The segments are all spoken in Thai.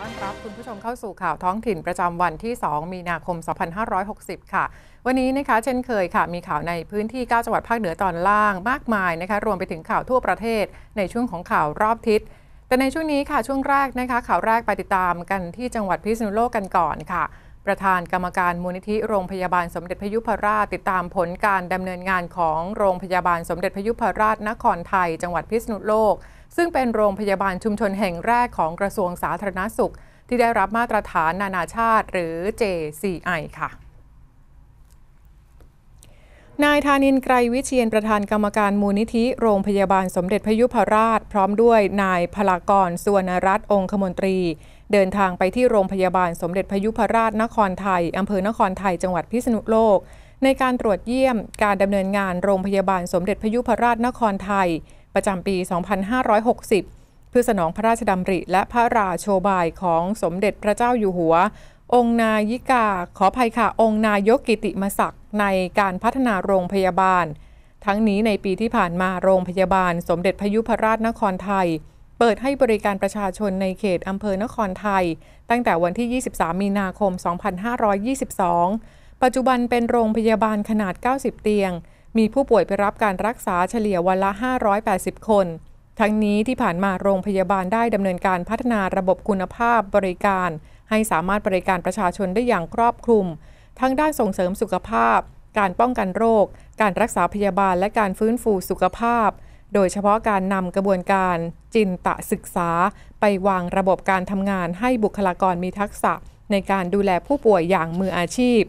ต้อนรับคุณผู้ชมเข้าสู่ข่าวท้องถิ่นประจำวันที่ 2 มีนาคม 2560 ค่ะ วันนี้นะคะ เช่นเคยค่ะ มีข่าวในพื้นที่ 9 จังหวัดภาคเหนือตอนล่างมากมายนะคะ รวมไปถึงข่าวทั่วประเทศในช่วงของข่าวรอบทิศ แต่ในช่วงนี้ค่ะ ช่วงแรกนะคะ ข่าวแรกไปติดตามกันที่จังหวัดพิษณุโลกกันก่อนค่ะ ประธานกรรมการมูลนิธิโรงพยาบาลสมเด็จพยุพราชติดตามผลการดำเนินงานของโรงพยาบาลสมเด็จพยุพราชนครไทย จังหวัดพิษณุโลก ซึ่งเป็นโรงพยาบาลชุมชนแห่งแรกของกระทรวงสาธารณสุข ที่ได้รับมาตรฐานนานาชาติ หรือ JCI ค่ะ นายธานินไกรวิเชียนประธานกรรมการมูลนิธิโรงพยาบาลสมเด็จพยุพราช พร้อมด้วยนายพลากรสุวรรณรัตน์องคมนตรี เดินทางไปที่โรงพยาบาลสมเด็จพยุพราชนครไทยอำเภอนครไทยจังหวัดพิษณุโลก ในการตรวจเยี่ยมการดำเนินงานโรงพยาบาลสมเด็จพยุพราชนครไทย ประจำปี 2560 เพื่อสนองพระราชดำริและพระราโชบายของสมเด็จพระเจ้าอยู่หัว องค์นายิกาขออภัยค่ะ องค์นายกกิติมศักดิ์ในการพัฒนาโรงพยาบาล ทั้งนี้ในปีที่ผ่านมาโรงพยาบาล สมเด็จพยุพราชนครไทย เปิดให้บริการประชาชนในเขตอำเภอนครไทย ตั้งแต่วันที่ 23 มีนาคม 2522 ปัจจุบันเป็นโรงพยาบาลขนาด 90 เตียง มีผู้ป่วยไปรับการรักษาเฉลี่ยวันละ 580 คน ทั้งนี้ที่ผ่านมาโรงพยาบาลได้ดำเนินการพัฒนาระบบคุณภาพบริการ ให้สามารถบริการประชาชนได้อย่างครอบคลุม ทั้งด้านส่งเสริมสุขภาพ การป้องกันโรค การรักษาพยาบาลและการฟื้นฟูสุขภาพ โดยเฉพาะการนำกระบวนการจินตศึกษา ไปวางระบบการทำงานให้บุคลากรมีทักษะ ในการดูแลผู้ป่วยอย่างมืออาชีพ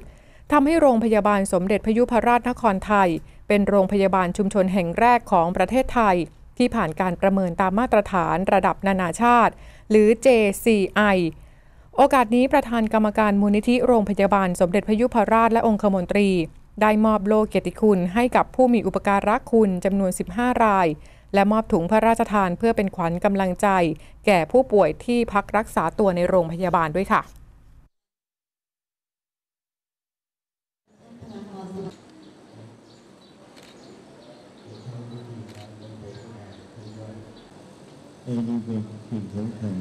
ทำให้โรงพยาบาลสมเด็จพยุพราชนครไทย เป็นโรงพยาบาลชุมชนแห่งแรกของประเทศไทย ที่ผ่านการประเมินตามมาตรฐานระดับนานาชาติ หรือ JCI โอกาสนี้ประธานกรรมการมูลนิธิโรงพยาบาลสมเด็จพยุพราชและองคมนตรี ได้มอบโลเกียรติคุณให้กับผู้มีอุปการะคุณจำนวน 15 ราย และมอบถุงพระราชทานเพื่อเป็นขวัญกำลังใจ แก่ผู้ป่วยที่พักรักษาตัวในโรงพยาบาลด้วยค่ะเอดีเป็นสิ่งสำคัญ